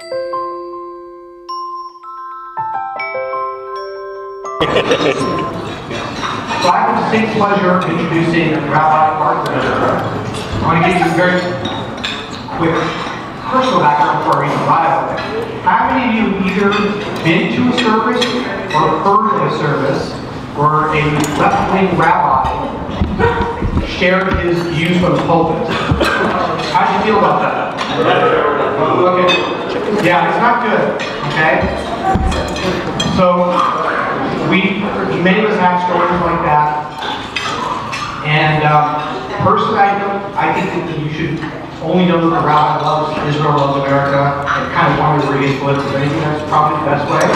I have the distinct pleasure of introducing Rabbi Mark I want to give you a very quick personal background read the bio. How many of you either been to a service or heard of a service where a left-wing rabbi shared his views from the pulpit? How do you feel about that? Okay. Yeah, it's not good, okay? So, we, many of us have stories like that. And um, personally, I, I think that you should only know that the rabbi loves Israel, loves America, and kind of wonder where he is politically. I think that's probably the best way.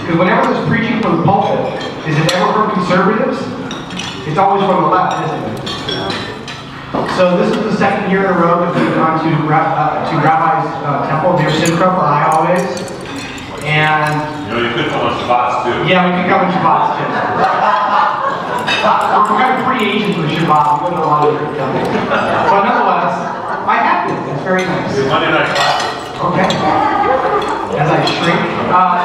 Because whenever there's preaching from the pulpit, is it ever from conservatives? It's always from the left, isn't it? So this is the second year in a row that we've gone to, uh, to Rabbi's uh, temple near for I always. And You know, you could come on Shabbats too. yeah, we can come in Shabbats too. We're kind of pretty Asian for Shabbat. We go to a lot of different temples. But nonetheless, I have been. It's very nice. Your Monday night classes. Okay. As I shrink. Uh,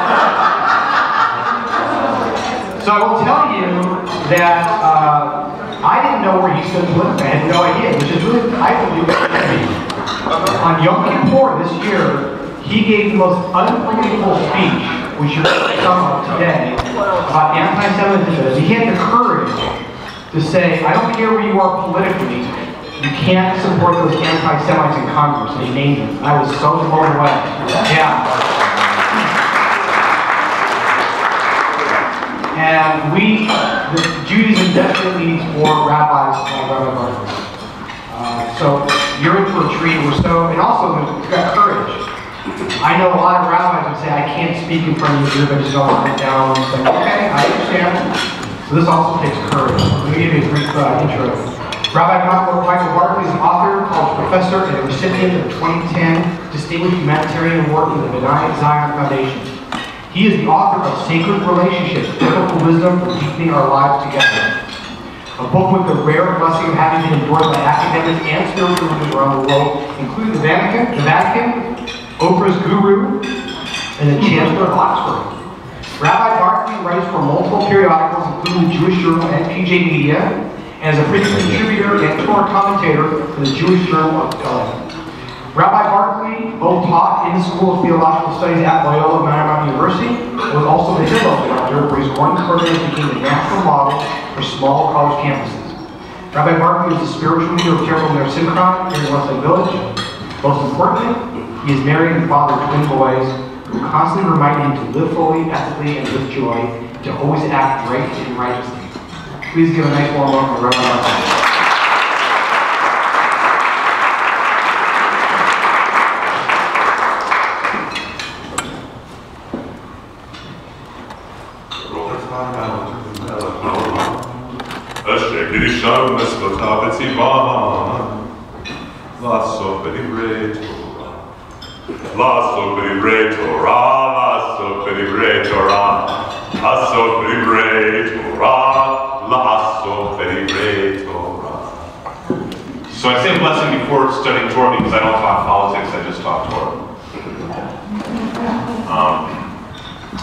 so I will tell you that uh, I didn't know where he stood politically. I had no idea, which is really, I believe, on Yom Kippur this year, he gave the most unbelievable speech, which you heard some of today, about anti-Semitism. He had the courage to say, I don't care where you are politically, you can't support those anti-Semites in Congress, he named them. I was so blown away. Yeah. And we, the Judaism definitely needs more rabbis like Rabbi Barker. Uh, so you're in for a treat. We're so, and also we've got courage. I know a lot of rabbis would say, I can't speak in front of you, but just don't sit down. It's like, okay, I understand. So this also takes courage. Let me give you a brief uh, intro. Rabbi Michael, Michael Barclay is an author, college professor, and recipient of the 2010 Distinguished Humanitarian Award from the B'nai Zion Foundation. He is the author of Sacred Relationships, Biblical Wisdom for Deepening Our Lives Together. A book with the rare blessing of having been endorsed by academics and spiritual leaders around the world, including the Vatican, the Vatican, Oprah's Guru, and the Chancellor of Oxford. Rabbi Barclay writes for multiple periodicals, including the Jewish Journal and PJ Media, and is a frequent contributor and Torah commentator for the Jewish Journal of LA. Rabbi Barclay both taught in the School of Theological Studies at Loyola Marymount University, and was also the Hillel director, where his one program became the national model for small college campuses. Rabbi Barclay is the spiritual leader of Ner Simcha here in Westlake Village. Most importantly, he is married and father of twin boys who constantly remind him to live fully, ethically, and with joy, to always act right and righteously. Please give a nice warm welcome to Rabbi Barclay. Sotavati Vahana, Lasso Perivretora, Lasso Perivretora, Lasso Perivretora, Lasso Perivretora, Lasso Perivretora. So I say a blessing before studying Torah because I don't talk politics, I just talk Torah. Um,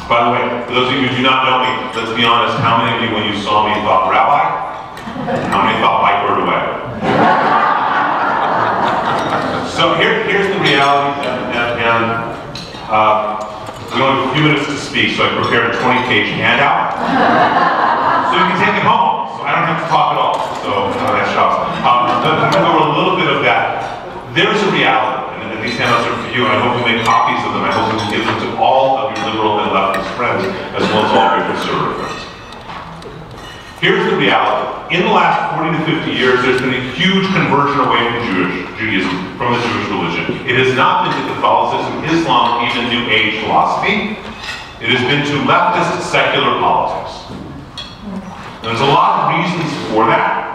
by the way, for those of you who do not know me, let's be honest, how many of you, when you saw me, thought, Rabbi? How many thought Mike Wordaway? So here, here's the reality, and, and, and uh, we only have a few minutes to speak, so I prepared a 20-page handout. So you can take it home, so I don't have to talk at all. So uh, that. Um, but I'm going to go over a little bit of that. There's a reality, and these handouts are for you, and I hope you make copies of them. I hope you give them to all of your liberal and leftist friends, as well as all of your conservative friends. Here's the reality. In the last 40 to 50 years, there's been a huge conversion away from Jewish, Judaism, from the Jewish religion. It has not been to Catholicism, Islam, even New Age philosophy. It has been to leftist secular politics. There's a lot of reasons for that.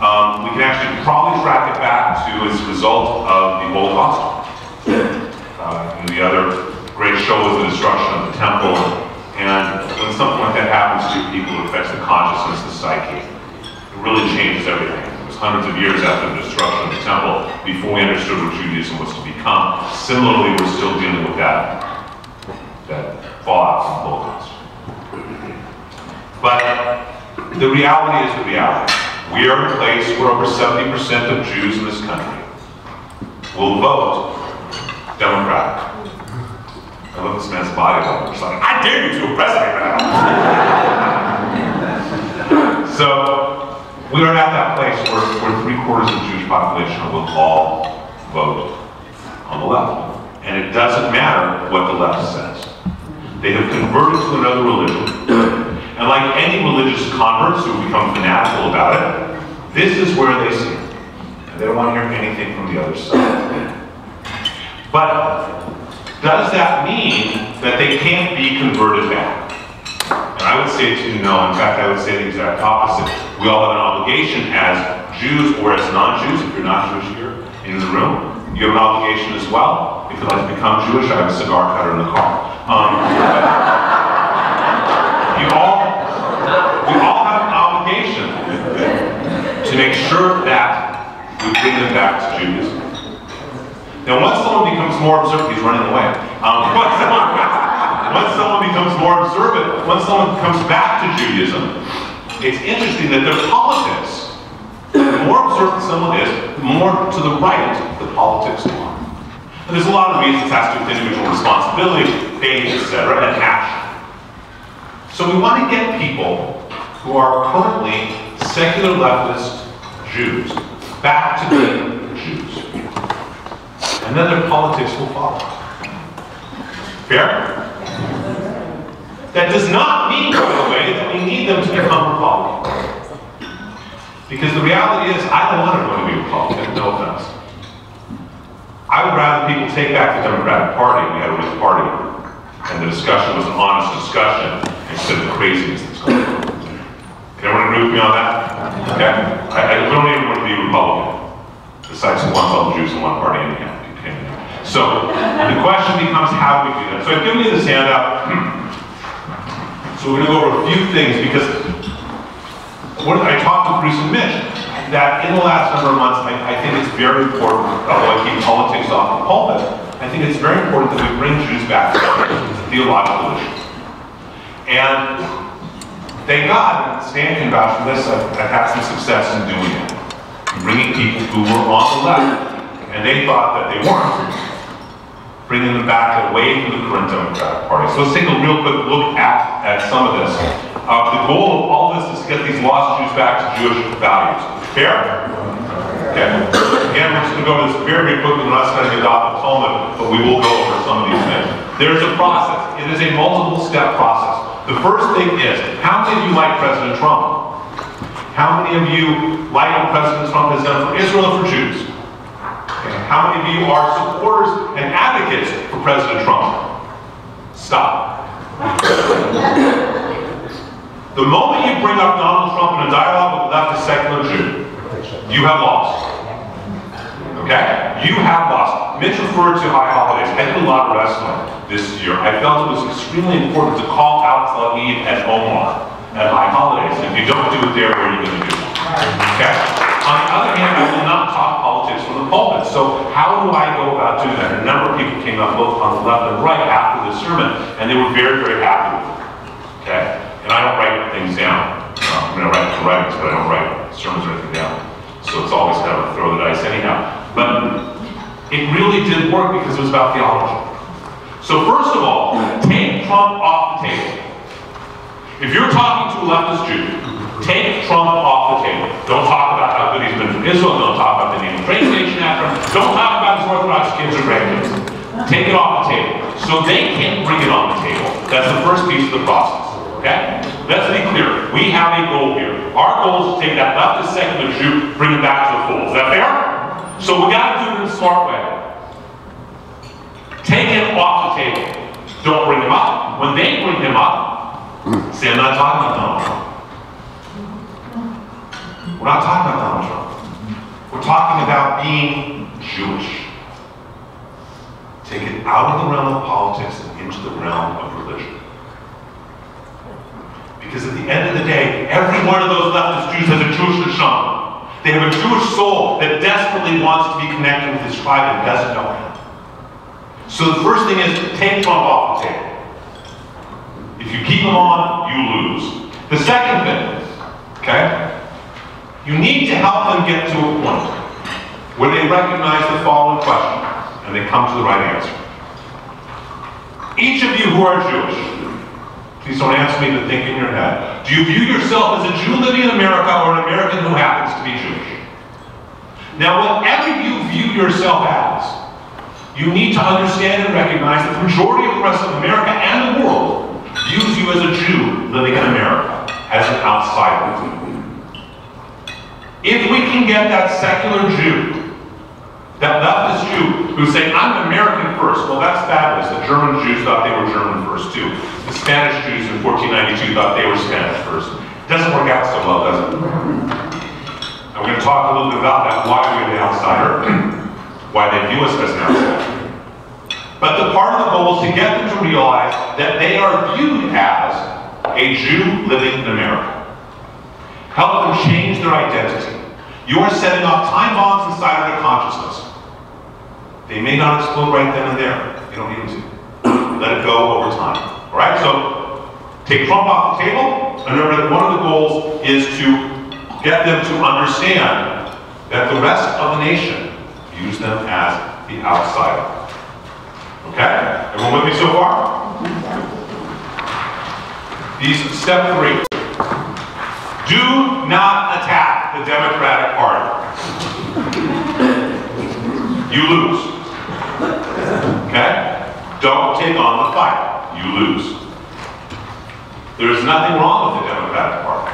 Um, we can actually probably track it back to as a result of the Holocaust. Uh, and the other great show was the destruction of the temple. And when something like that happens to people, it affects the consciousness, the psyche. It really changes everything. It was hundreds of years after the destruction of the temple before we understood what Judaism was to become. Similarly, we're still dealing with that, that fallout from Holocaust. But the reality is the reality. We are in a place where over 70% of Jews in this country will vote Democratic. Look this man's body language, like, I dare you to oppress me now. so, we are at that place where, where three quarters of the Jewish population will all vote on the left. And it doesn't matter what the left says. They have converted to another religion. And like any religious converts who become fanatical about it, this is where they see it. And they don't want to hear anything from the other side. But does that mean that they can't be converted back? And I would say to you, no. In fact, I would say the exact opposite. We all have an obligation as Jews or as non-Jews, if you're not Jewish here in the room, you have an obligation as well. If you'd like to become Jewish, I have a cigar cutter in the car. Um, you all, we all have an obligation to make sure that we bring them back to Judaism. Now, once someone becomes more observant, he's running away. Um, once, someone, once someone becomes more observant, once someone comes back to Judaism, it's interesting that their politics, the more observant someone is, the more to the right the politics are. And there's a lot of reasons, it has to do with individual responsibility, faith, etc., and action. So we want to get people who are currently secular leftist Jews back to being. And then their politics will follow. Fair? That does not mean, by the way, that we need them to become Republicans. Because the reality is, I don't want everyone to be Republican, no offense. I would rather people take back the Democratic Party and we had a real party. And the discussion was an honest discussion instead of the craziness that's going on. Can everyone agree with me on that? Okay? I, I don't even want to be Republican. Besides who wants all the Jews in one party in anyhow. So the question becomes how do we do that? So I've given you this handout. So we're going to go over a few things because what I talked to Bruce and Mitch that in the last number of months, I, I think it's very important, although I keep politics off the pulpit, I think it's very important that we bring Jews back to a theological issue. And thank God, Stan can vouch for this, I've, I've had some success in doing it. Bringing people who were on the left, and they thought that they weren't, bringing them back away from the current Democratic Party. So let's take a real quick look at, at some of this. Uh, the goal of all this is to get these lost Jews back to Jewish values. Fair? Okay. Again, we're just going to go over this very, very quickly. We're not studying the Dot Talmud, but we will go over some of these things. There's a process. It is a multiple step process. The first thing is, how many of you like President Trump? How many of you like what President Trump has done for Israel and for Jews? How many of you are supporters and advocates for President Trump? Stop. The moment you bring up Donald Trump in a dialogue with a leftist secular Jew, you have lost. Okay? You have lost. Mitch referred to high holidays. I did a lot of wrestling this year. I felt it was extremely important to call out Tlaib and Omar at high holidays. If you don't do it there, where are you going to do it? Okay? On the other hand, I pulpit. So how do I go about doing that? A number of people came up both on the left and right after the sermon, and they were very, very happy with it. Okay? And I don't write things down. Uh, I mean, I write the writings, but I don't write sermons or anything down. So it's always kind of a throw the dice anyhow. But it really did work because it was about theology. So first of all, take Trump off the table. If you're talking to a leftist Jew, take Trump off the table. Don't talk about how good he's been for Israel. Don't talk about the name of train station after him. Don't talk about his Orthodox kids or grandkids. Take it off the table. So they can't bring it on the table. That's the first piece of the process. Okay? Let's be clear. We have a goal here. Our goal is to take that leftist secular Jew, bring it back to the fold. Is that fair? So we got to do it in a smart way. Take him off the table. Don't bring him up. When they bring him up, say I'm not talking about Trump. We're not talking about Donald Trump. We're talking about being Jewish. Take it out of the realm of politics and into the realm of religion. Because at the end of the day, every one of those leftist Jews has a Jewish neshama. They have a Jewish soul that desperately wants to be connected with his tribe and doesn't know how. So the first thing is take Trump off the table. If you keep him on, you lose. The second thing, okay, you need to help them get to a point where they recognize the following question and they come to the right answer. Each of you who are Jewish, please don't ask me to think in your head. Do you view yourself as a Jew living in America or an American who happens to be Jewish? Now, whatever you view yourself as, you need to understand and recognize that the majority of the rest of America and the world views you as a Jew living in America, as an outsider. If we can get that secular Jew that leftist Jew who's saying, I'm an American first. Well, that's fabulous. The German Jews thought they were German first, too. The Spanish Jews in 1492 thought they were Spanish first. Doesn't work out so well, does it? We're going to talk a little bit about that, why we're the outsider, why they view us as an outsider. But the part of the goal is to get them to realize that they are viewed as a Jew living in America. Help them change their identity. You are setting off time bombs inside of their consciousness. They may not explode right then and there. You don't need them to. Let it go over time. All right, so take Trump off the table. And remember that one of the goals is to get them to understand that the rest of the nation views them as the outsider. Okay? Everyone with me so far? These step three. Do not attack the Democratic Party. You lose. Okay? Don't take on the fight. You lose. There is nothing wrong with the Democratic Party.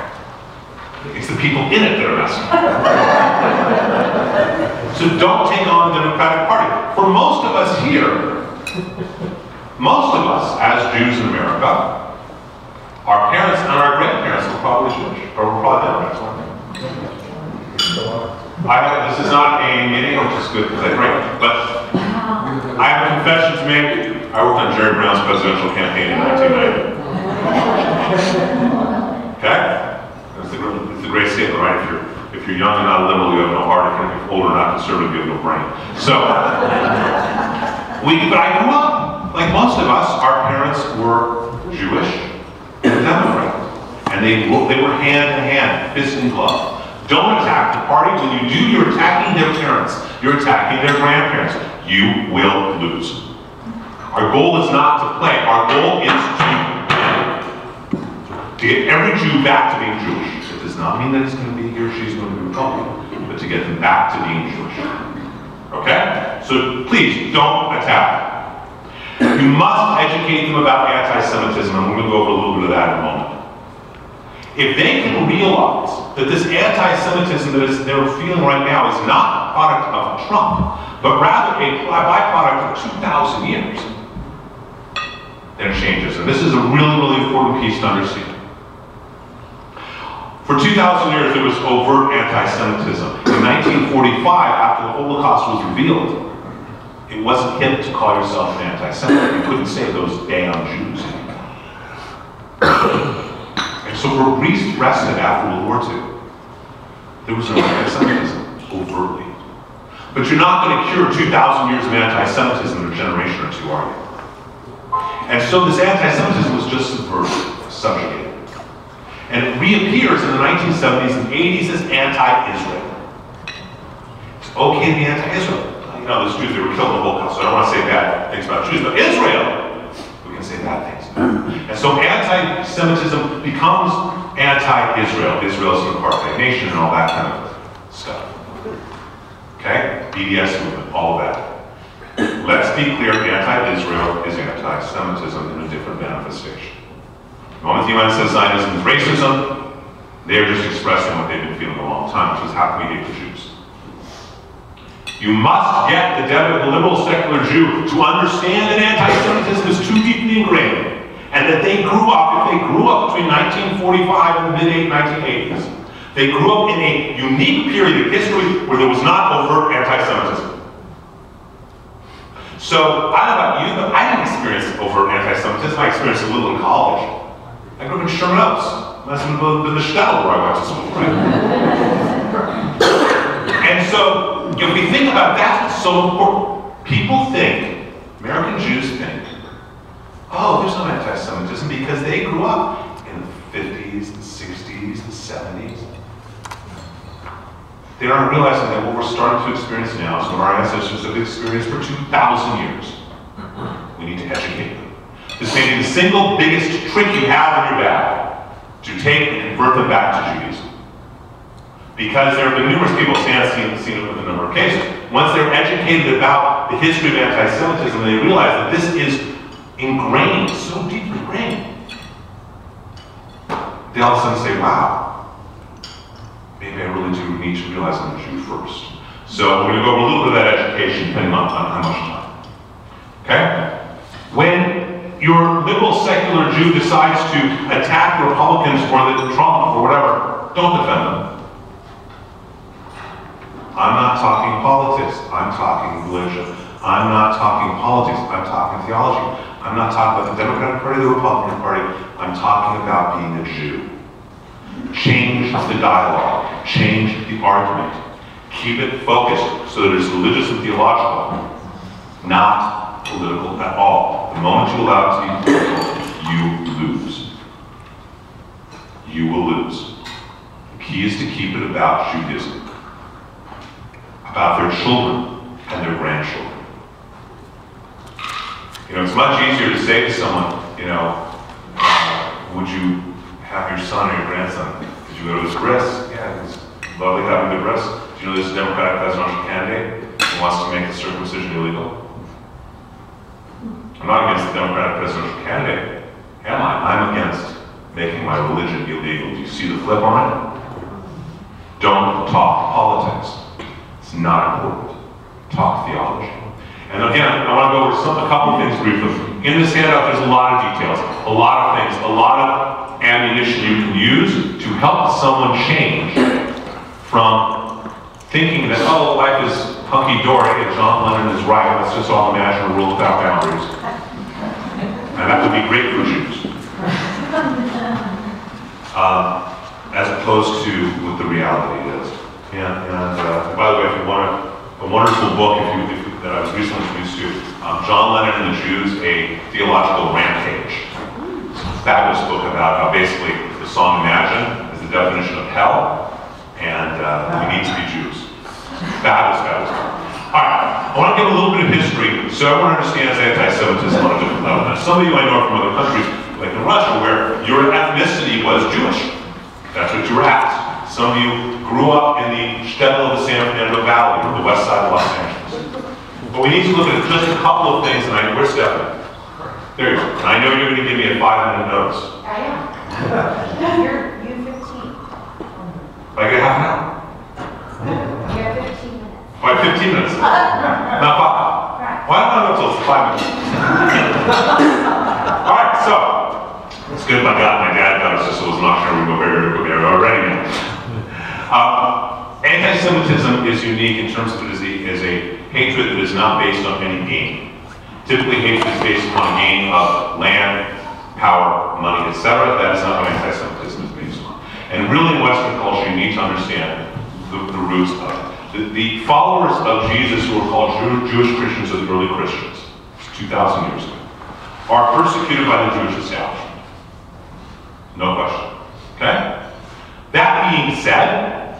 It's the people in it that are messing. so don't take on the Democratic Party. For most of us here, most of us as Jews in America, our parents and our grandparents were probably Jewish, or were probably weren't they? I, this is not a meeting, which is good because I drink, but I have a confession to make. I worked on Jerry Brown's presidential campaign in 1990. Okay? It's the great statement, right? If you're, if you're young and not liberal, you have no heart. If you're older and not conservative, you have no brain. So, we, but I grew up, like most of us, our parents were Jewish and Democrat. And they, they were hand in hand, fist in glove. Don't attack the party. When you do, you're attacking their parents. You're attacking their grandparents. You will lose. Our goal is not to play. Our goal is to, to get every Jew back to being Jewish. It does not mean that he's going to be he or she's going to be Republican, but to get them back to being Jewish. Okay? So please, don't attack. You must educate them about anti-Semitism, and we're going to go over a little bit of that in a moment. If they can realize that this anti-Semitism that is, they're feeling right now is not a product of Trump, but rather a byproduct of 2,000 years, then it changes. And this is a really, really important piece to understand. For 2,000 years, there was overt anti-Semitism. In 1945, after the Holocaust was revealed, it wasn't hip to call yourself an anti-Semite. You couldn't say those damn Jews anymore. and so Greece rested after World War II, there was no anti-Semitism overtly. But you're not going to cure 2,000 years of anti-Semitism in a generation or two, are you? And so this anti-Semitism was just subverted, subjugated. And it reappears in the 1970s and 80s as anti-Israel. It's okay to be anti-Israel. You know, those Jews, they were killed in the Holocaust, so I don't want to say bad things about Jews, but Israel, we can say bad things. Mm. And so anti-Semitism becomes anti-Israel. Israel is an apartheid nation and all that kind of stuff. Okay? BDS movement, all of that. Let's be clear, anti-Israel is anti-Semitism in a different manifestation. The moment the UN says Zionism is racism, they're just expressing what they've been feeling a long time, which is how can we hate the Jews? You must get the, the liberal secular Jew to understand that anti-Semitism is too deeply ingrained, and that they grew up, if they grew up between 1945 and the mid-1980s, they grew up in a unique period of history where there was not overt anti-Semitism. So, I don't know about you, but I didn't experience overt anti-Semitism. I experienced a little in college. I grew up in Sherman Oaks. Must have been the Shtetl where I went to school, right? And so, if we think about it, that's what's so important. People think, American Jews think, oh, there's no anti-Semitism because they grew up in the 50s, the 60s, the 70s. They aren't realizing that what we're starting to experience now is what our ancestors have experienced for 2,000 years. We need to educate them. This may be the single biggest trick you have in your bag to take and convert them back to Judaism. Because there have been numerous people, Stan's seen, seen it with a number of cases, once they're educated about the history of anti-Semitism, they realize that this is ingrained, so deeply ingrained. They all of a sudden say, wow, maybe I really do need to realize I'm a Jew first. So we're going to go over a little bit of that education depending on, on how much time. Okay? When your liberal secular Jew decides to attack Republicans or the Trump or whatever, don't defend them. I'm not talking politics, I'm talking religion. I'm not talking politics, I'm talking theology. I'm not talking about the Democratic Party, the Republican Party. I'm talking about being a Jew. Change the dialogue, change the argument. Keep it focused so that it's religious and theological, not political at all. The moment you allow it to be political, you lose. You will lose. The key is to keep it about Judaism, about their children and their grandchildren. You know, it's much easier to say to someone, you know, uh, would you have your son or your grandson? Did you go to this bris? Yeah, it's lovely having the bris. Do you know this Democratic presidential candidate who wants to make the circumcision illegal? I'm not against the Democratic presidential candidate, am I? I'm against making my religion illegal. Do you see the flip on it? Don't talk politics. It's not important. Talk theology. And again, I want to go over some, a couple of things briefly. In this handout, there's a lot of details, a lot of things, a lot of ammunition you can use to help someone change from thinking that, oh, life is hunky-dory and John Lennon is right, let's just all imagine a world without boundaries. And that would be great for Jews. Um, as opposed to what the reality is. And, and uh, by the way, if you want a, wonderful book, if you, if that I was recently introduced to, um, John Lennon and the Jews, a theological rampage. It's a fabulous book about how basically the song Imagine is the definition of hell, and uh, we need to be Jews. Fabulous, fabulous. All right, I want to give a little bit of history so everyone understands anti-Semitism on a different level. Now, some of you I know from other countries, like in Russia, where your ethnicity was Jewish. That's what you were asked. Some of you grew up in the shtetl of the San Fernando Valley, or the west side of Los Angeles. But we need to look at just a couple of things, and I, where's Stephanie? There you go. And I know you're going to give me a five-minute notice. I am. You're, you 15. I get half an hour. You have 15 minutes. Why, 15 minutes? Not five. Why don't I go five minutes? All right, so, it's good my dad, my dad got us, so it was not sure we go very, very, very already now. Uh, anti-Semitism is unique in terms of it as a, as a hatred that is not based on any gain. Typically, hatred is based a gain of land, power, money, etc. That is not what anti-Semitism is based on. And really, in Western culture, you need to understand the, the roots of it. The, the followers of Jesus, who were called Jew, Jewish Christians or the early Christians, 2,000 years ago, are persecuted by the Jewish establishment. No question. Okay? That being said,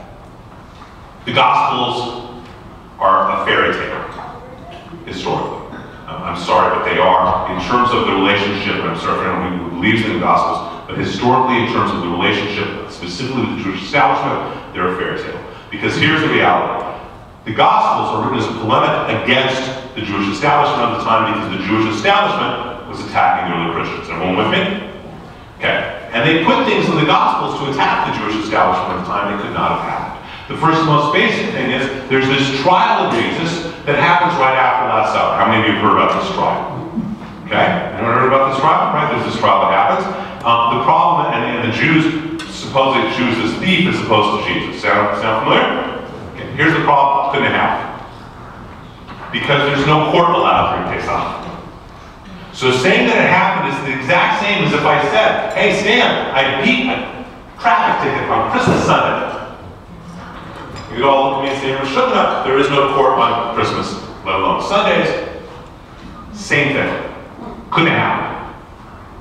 the Gospels are a fairy tale, historically. Um, I'm sorry, but they are, in terms of the relationship, and I'm sorry for anyone who believes in the Gospels, but historically, in terms of the relationship, specifically with the Jewish establishment, they're a fairy tale. Because here's the reality. The Gospels are written as a polemic against the Jewish establishment of the time because the Jewish establishment was attacking the early Christians. Everyone with me? Okay. And they put things in the Gospels to attack the Jewish establishment at the time they could not have happened. The first most basic thing is there's this trial of Jesus that happens right after Last Supper. How many of you have heard about this trial? Okay? Anyone heard about this trial? Right? There's this trial that happens. Um, the problem, and, and the Jews supposedly choose this thief as opposed to Jesus. Sound, sound familiar? Okay. Here's the problem. Couldn't happen. Because there's no court allowed during Pesach. So saying that it happened is the exact same as if I said, hey Stan, I beat a traffic ticket on Christmas Sunday. You We'd all look at me and say, "Well, shut up, there is no court on Christmas, let alone Sundays. Same thing. Couldn't happen.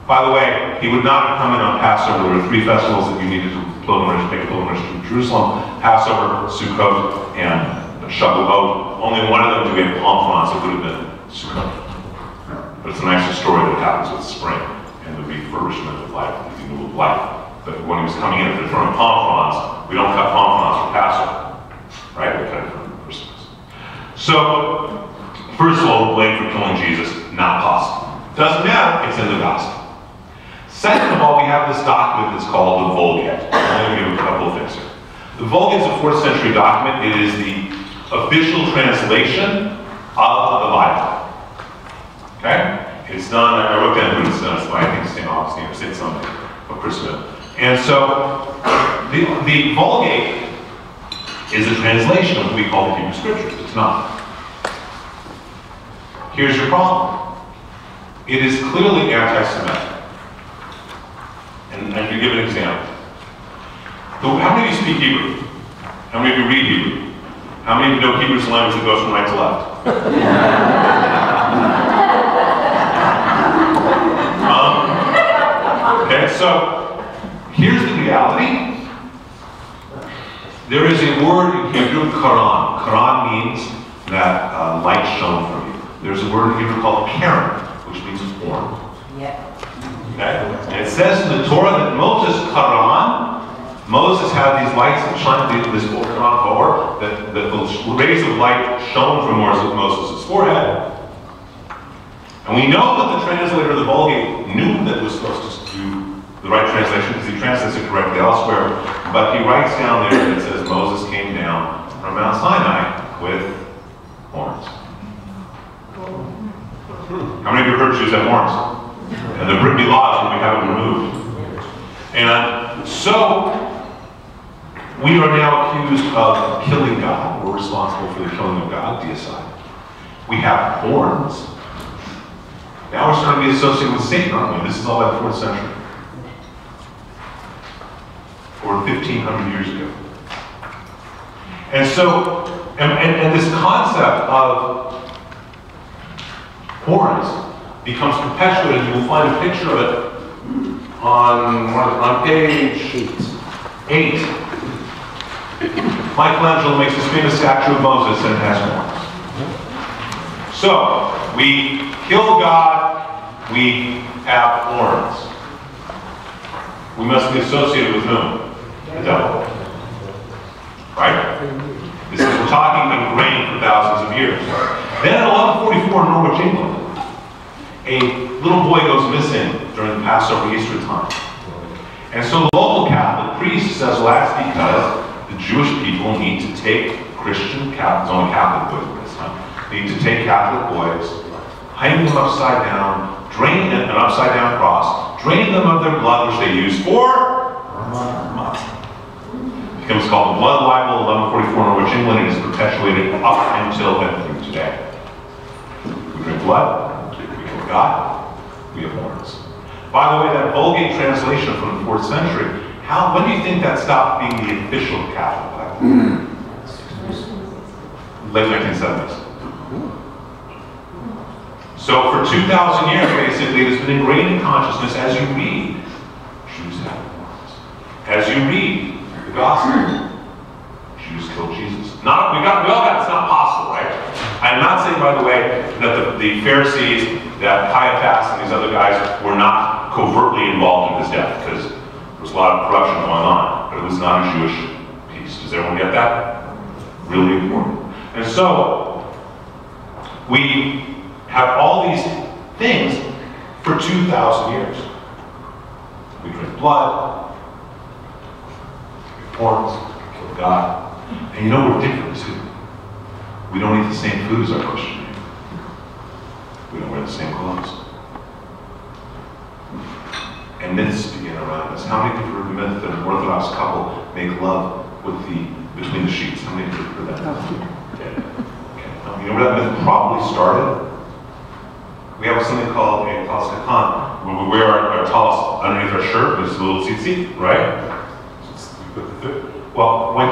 By the way, he would not have come in on Passover. There were three festivals that you needed to pilgrimage, make pilgrimage to Jerusalem, Passover, Sukkot, and Shavuot. Oh, only one of them we have Palm Fronds, it would have been Sukkot. But it's a nicer story that happens with spring and the refurbishment of life, the renewal of life. But when he was coming in from palm fronds, we don't cut palm fronds for Passover, right? We cut it for Christmas. So, first of all, blame for killing Jesus, not possible. Doesn't matter, it's in the gospel. Second of all, we have this document that's called the Vulgate. I'm going to give a couple of things here. The Vulgate is a fourth century document. It is the official translation of the Bible. Okay? It's done, I wrote that it's done, it's by, I think, St. Augustine or St. something, or Christendom. And so, the, the Vulgate is a translation of what we call the Hebrew Scriptures. It's not. Here's your problem. It is clearly anti-Semitic. And, I can give an example. So how many of you speak Hebrew? How many of you read Hebrew? How many of you know Hebrew's a language that goes from right to left? so here's the reality. There is a word in Hebrew, Quran. Quran means that uh, light shone from you. There's a word in Hebrew called Karen, which means horn. Yeah. Okay? And it says in the Torah that Moses Quran, Moses had these lights that shone this Quran forward, that, that the rays of light shone from Moses' forehead. And we know that the translator of the Vulgate knew that it was supposed to the right translation because he translates it correctly elsewhere. But he writes down there that it says Moses came down from Mount Sinai with horns. How many of you heard have horns? And the Brit laws we have it removed. And uh, so we are now accused of killing God. We're responsible for the killing of God, deicide. We have horns. Now we're starting to be associated with Satan, aren't we? This is all by the fourth century. Or 1500 years ago. And so, and, and, and this concept of horns becomes perpetuated. You will find a picture of it on, on page eight. Michelangelo makes this famous statue of Moses and it has horns. So, we kill God, we have horns. We must be associated with whom? The devil. Right? This is, we're talking ingrained for thousands of years. Then in 1144 in Norwich, England, a little boy goes missing during the Passover Easter time. And so the local Catholic priest says, well, that's because the Jewish people need to take Christian Catholics, only Catholic boys at this time, need to take Catholic boys, hang them upside down, drain them, an upside down cross, drain them of their blood, which they use for. It was called the Blood Libel, 1144 Norwich, England, and is perpetuated up until and through today. We drink blood, we kill God, we have horns. By the way, that Vulgate translation from the fourth century, how, when do you think that stopped being the official Catholic Bible? Late 1970s. So for 2,000 years, basically, it has been ingrained in consciousness as you read, have horns. As you read gospel, Jews killed Jesus. Not, we, got, we all got it's not possible, right? I'm not saying, by the way, that the, the Pharisees, that Caiaphas and these other guys were not covertly involved in his death, because there was a lot of corruption going on, but it was not a Jewish piece. Does everyone get that? Really important. And so, we have all these things for 2,000 years. We drink blood, have we kill God. And you know we're different too. We don't eat the same food as our Christian neighbor. We don't wear the same clothes. And myths begin around us. How many people heard the myth that an Orthodox couple make love with the between the sheets? How many people heard that? Oh, okay. okay. Now, you know where that myth probably started? We have something called a katan, where we wear our, our underneath our shirt, which is a little tzitzit, right? Well, when,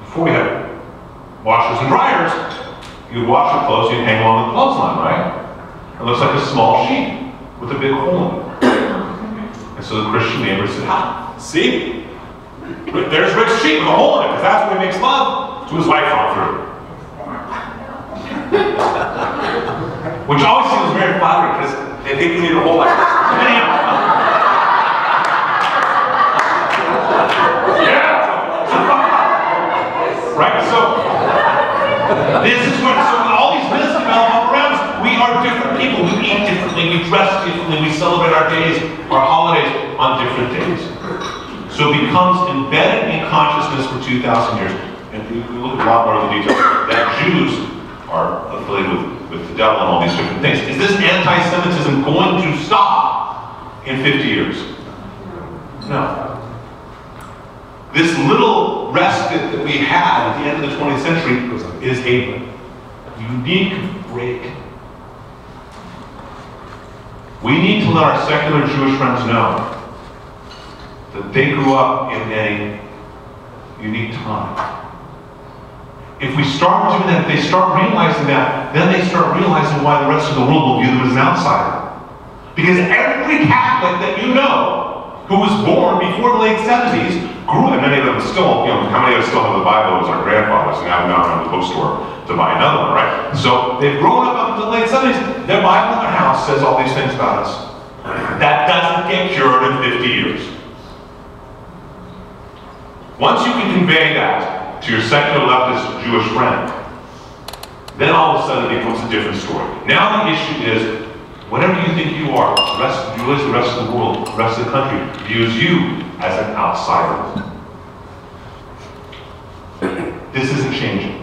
before we had washers and dryers, you'd wash your clothes, you'd hang them on the clothesline, right? It looks like a small sheet with a big hole in it. And so the Christian neighbor said, ah, see? There's Rick's sheet with a hole in it, because that's what he makes love to his wife all through. Which always seems very flattering, because they think you need a hole like this. Anyhow. Yeah. Right? So, this is what, so all these myths develop all around us. We are different people. We eat differently, we dress differently, we celebrate our days, our holidays on different days. So it becomes embedded in consciousness for 2,000 years. And we look at a lot more of the details, that Jews are affiliated with, with the devil and all these different things. Is this anti-Semitism going to stop in 50 years? No. This little respite that we had at the end of the 20th century is a unique break. We need to let our secular Jewish friends know that they grew up in a unique time. If we start doing that, if they start realizing that, then they start realizing why the rest of the world will view them as an outsider. Because every Catholic that you know who was born before the late 70s grew, and many of them still, you know, how many of us still have the Bible as our grandfathers and have gone around the bookstore to buy another one, right? So they've grown up up until the late 70s. Their Bible in their house says all these things about us. That doesn't get cured in 50 years. Once you can convey that to your secular leftist Jewish friend, then all of a sudden it becomes a different story. Now the issue is, whatever you think you are, the rest, you realize the rest of the world, the rest of the country views you as an outsider. This isn't changing.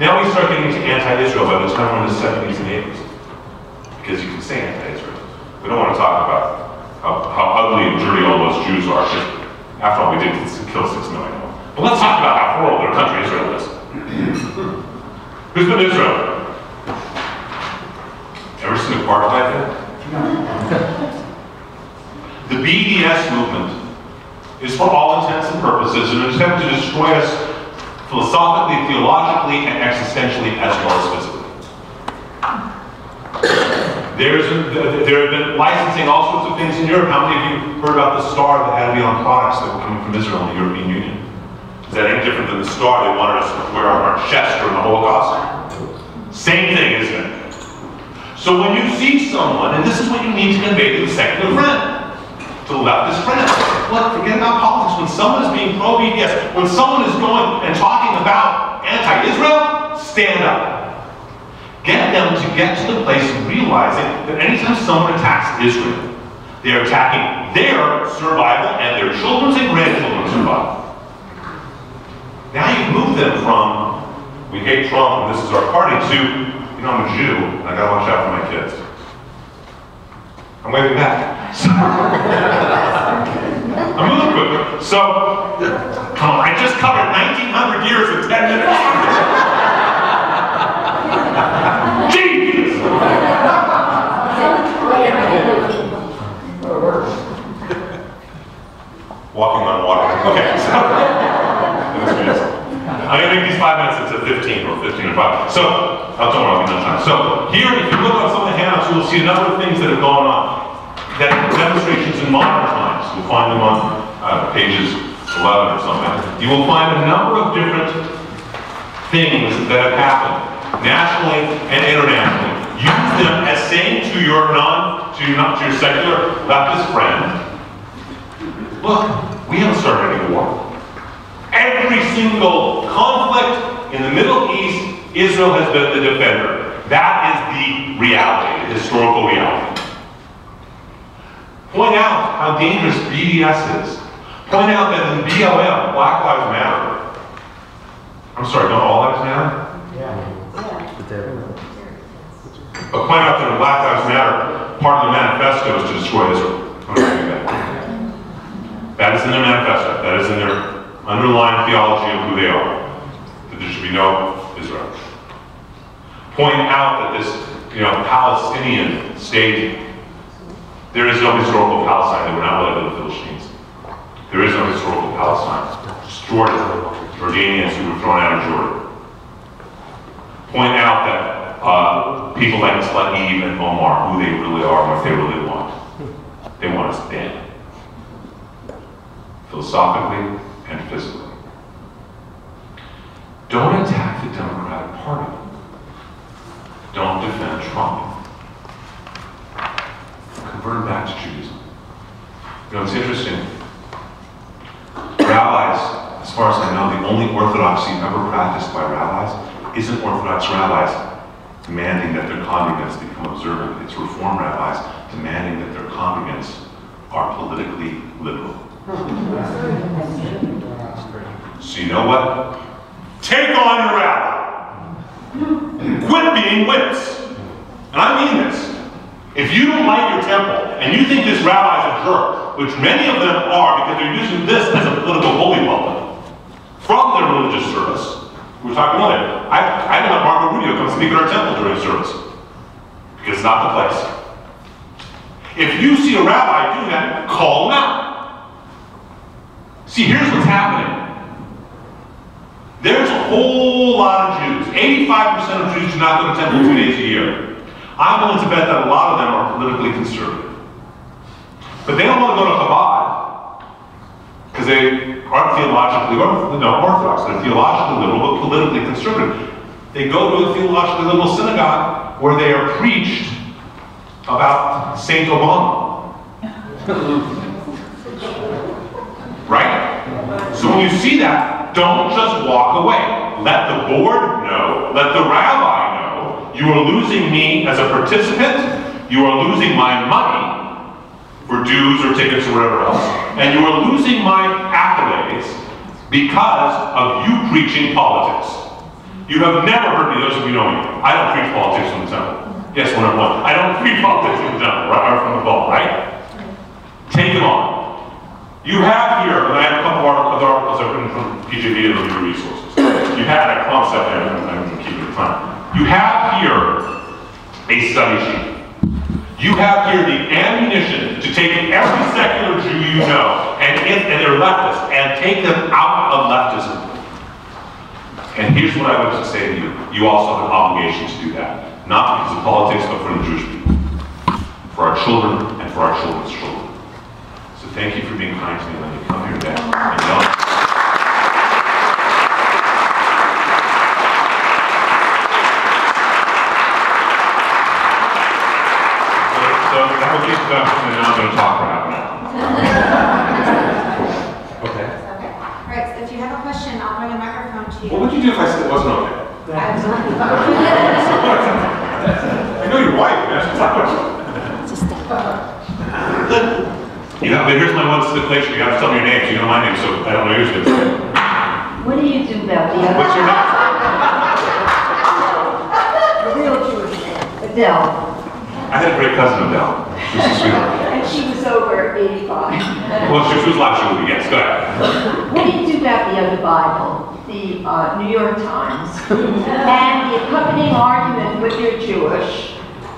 Now we start getting into anti-Israel by the time we're in the 70s and 80s. Because you can say anti-Israel. We don't want to talk about how, how ugly and dirty all those Jews are. After all, we did kill six million. But let's talk about how horrible their country Israel is. Who's been Israel? Ever seen apartheid there? The BDS movement is for all intents and purposes an attempt to destroy us philosophically, theologically, and existentially as well as physically. There's, there have been licensing all sorts of things in Europe. How many of you heard about the star that had to be on products that were coming from Israel in the European Union? Is that any different than the star they wanted us to wear on our chest during the Holocaust? Same thing, isn't it? So when you see someone, and this is what you need to convey to the secular friend, to the leftist friend, look, forget about politics. When someone is being pro-BDS, when someone is going and talking about anti-Israel, stand up. Get them to get to the place of realizing that anytime someone attacks Israel, they are attacking their survival and their children's and grandchildren's survival. Now you move them from, we hate Trump and this is our party, to, you know, I'm a Jew and I gotta watch out for my kids. I'm waving back. So, I'm moving quickly. So, come on, I just covered 1900 years in 10 minutes. Jesus! Walking on water. Okay, so. I'm gonna make these five minutes into 15 or 15 or 5. So, I'll don't worry, I'll be done time. So, here, if you look on some of the handouts, you will see a number of things that have gone on. That demonstrations in modern times. You'll find them on uh, pages 11 or something. You will find a number of different things that have happened, nationally and internationally. Use them as saying to your non, to not to your secular leftist friend, look, we haven't started any war. Every single conflict in the Middle East, Israel has been the defender. That is the reality, the historical reality. Point out how dangerous BDS is. Point out that in BLM, Black Lives Matter. I'm sorry, don't all lives matter? Yeah. But point out that in Black Lives Matter, part of the manifesto is to destroy Israel. I'm not doing that. That is in their manifesto. That is in their underlying theology of who they are. That there should be no Israel. Point out that this, you know, Palestinian state, there is no historical Palestine. They were not led to the Philistines. There is no historical Palestine. Jordan, Jordanians who were thrown out of Jordan. Point out that uh, people like Tlaib and Omar, who they really are, what they really want. They want us dead. Philosophically and physically. Don't attack the Democratic Party. Don't defend Trump. Convert back to Judaism. You know, it's interesting. Rabbis, as far as I know, the only orthodoxy ever practiced by rabbis isn't Orthodox rabbis demanding that their congregants become observant. It's Reform rabbis demanding that their congregants are politically liberal. So you know what? Take on your rabbi. Quit being wimps. And I mean this. If you don't like your temple and you think this rabbi's a jerk, which many of them are because they're using this as a political bully pulpit from their religious service. We were talking earlier. I, I don't let Marco Rubio come speak at our temple during service because it's not the place. If you see a rabbi do that, call him out. See, here's what's happening. There's a whole lot of Jews. 85% of Jews do not go to temple two days a year. I'm willing to bet that a lot of them are politically conservative. But they don't want to go to Chabad because they aren't theologically no, orthodox. They're theologically liberal but politically conservative. They go to a theologically liberal synagogue where they are preached about Saint Obama. right? So when you see that, don't just walk away. Let the board know, let the rabbi know, you are losing me as a participant, you are losing my money for dues or tickets or whatever else, and you are losing my accolades because of you preaching politics. You have never heard me, those of you know me, I don't preach politics from the temple. Yes, one on one. I don't preach politics from the temple, right, or from the vault, right? Take them on. You have here, and I have a couple of other articles I've written from PJV and other resources. You had a concept, and I'm going to keep it at time. You have here a study sheet. You have here the ammunition to take every secular Jew you know, and if and they're leftists, and take them out of leftism. And here's what I would say to you. You also have an obligation to do that. Not because of politics, but for the Jewish people. For our children and for our children's children. Thank you for being kind to me when you come here today. And don't- So, so that will get done, and I'm going to talk for half an hour. Okay. Okay. All right, so if you have a question, I'll bring a microphone to you. What would you do if I said it wasn't okay? I know your wife, man. She's not You know, but here's my one stipulation. You have to tell me your names. You know my name, so I don't know yours. What do you do about the other? What's your name? the real Jewish name? Adele, I had a great cousin, Adele. She was and she was over 85. Well, she she was would be, yes, go ahead. What do you do about the other Bible, the uh, New York Times, and the accompanying argument with you're Jewish,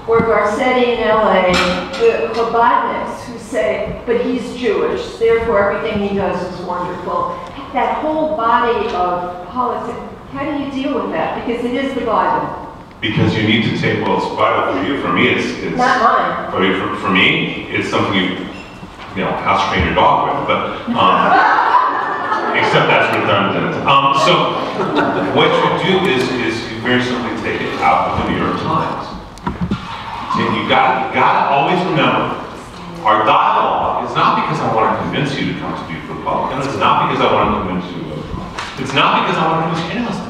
or Garcetti in LA, the Chabadniks say, but he's Jewish, therefore everything he does is wonderful. That whole body of politics, how do you deal with that? Because it is the Bible, Because you need to take, well, it's vital for you. For me, it's, it's. not mine. For, for, for me, it's something you, you know, house train your dog with, but, um, except that's redundant. Um, so, what you do is, is you very simply take it out of the New York Times. So you gotta, you gotta always remember, our dialogue is not because I want to convince you to come to be Republican, it's not because I want to convince you to. It's not because I want to convince any of us.